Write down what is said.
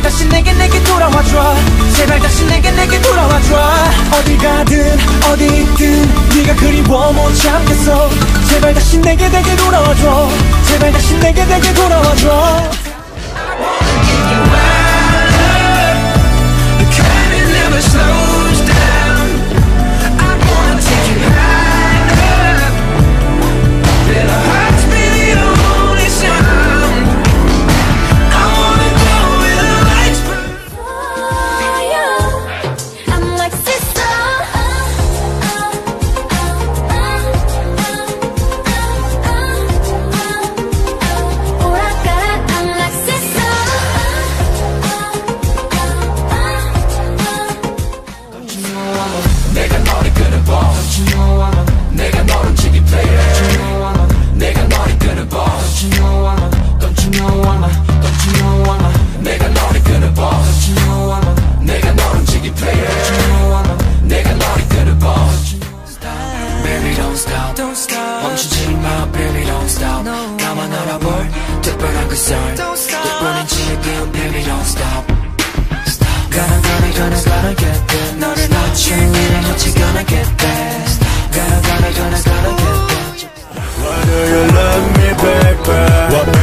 제발 다시 내게 내게 돌아와줘. 제발 다시 내게 내게 돌아와줘. 어디 가든 어디 있든 네가 그리워 못 참겠어. 제발 다시 내게 내게 돌아와줘. 제발 다시 내게 내게 돌아와 Don't you know I'm a 내가 너를 지기 player What?